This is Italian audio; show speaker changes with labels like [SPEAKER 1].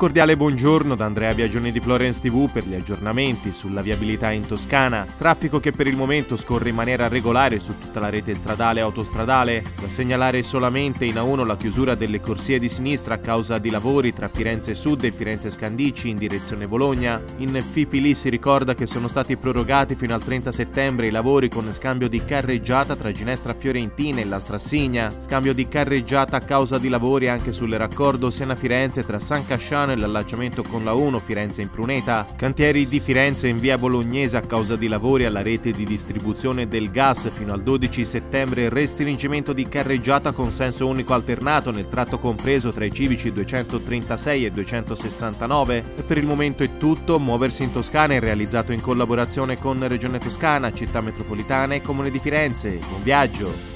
[SPEAKER 1] cordiale buongiorno da Andrea Viaggioni di Florence TV per gli aggiornamenti sulla viabilità in Toscana. Traffico che per il momento scorre in maniera regolare su tutta la rete stradale e autostradale. Da segnalare solamente in A1 la chiusura delle corsie di sinistra a causa di lavori tra Firenze Sud e Firenze Scandicci in direzione Bologna. In Fipili si ricorda che sono stati prorogati fino al 30 settembre i lavori con scambio di carreggiata tra Ginestra Fiorentina e la Strassigna. Scambio di carreggiata a causa di lavori anche sul raccordo Siena-Firenze tra San Casciano Milano e l'allacciamento con la 1 Firenze in Pruneta, cantieri di Firenze in via Bolognese a causa di lavori alla rete di distribuzione del gas fino al 12 settembre, restringimento di carreggiata con senso unico alternato nel tratto compreso tra i civici 236 e 269. E per il momento è tutto, muoversi in Toscana è realizzato in collaborazione con Regione Toscana, Città Metropolitana e Comune di Firenze. Buon viaggio!